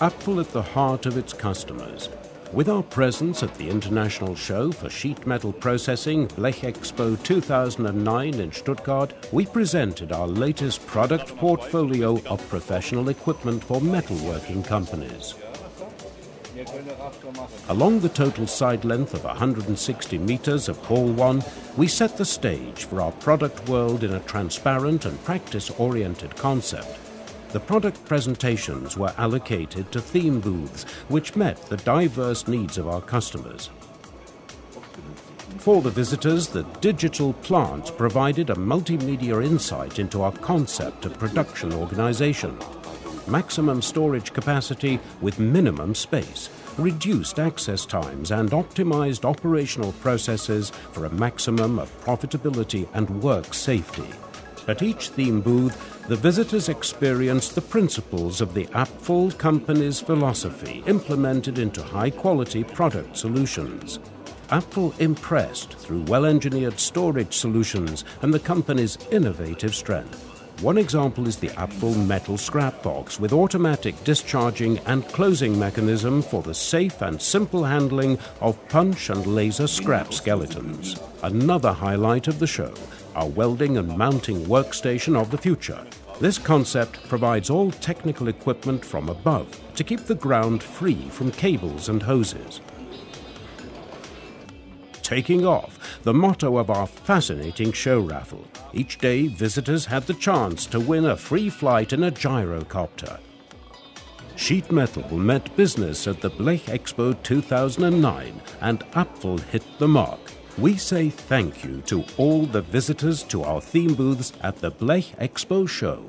Apfel at the heart of its customers. With our presence at the International Show for Sheet Metal Processing, Blech Expo 2009 in Stuttgart, we presented our latest product portfolio of professional equipment for metalworking companies. Along the total side length of 160 meters of Hall 1, we set the stage for our product world in a transparent and practice-oriented concept. The product presentations were allocated to theme booths, which met the diverse needs of our customers. For the visitors, the digital plant provided a multimedia insight into our concept of production organization maximum storage capacity with minimum space, reduced access times, and optimized operational processes for a maximum of profitability and work safety. At each theme booth, the visitors experienced the principles of the Apfel company's philosophy implemented into high quality product solutions. Apfel impressed through well engineered storage solutions and the company's innovative strength. One example is the Apfel metal scrap box with automatic discharging and closing mechanism for the safe and simple handling of punch and laser scrap skeletons. Another highlight of the show, our welding and mounting workstation of the future. This concept provides all technical equipment from above to keep the ground free from cables and hoses taking off, the motto of our fascinating show raffle. Each day, visitors had the chance to win a free flight in a gyrocopter. Sheet Metal met business at the Blech Expo 2009 and Apfel hit the mark. We say thank you to all the visitors to our theme booths at the Blech Expo show.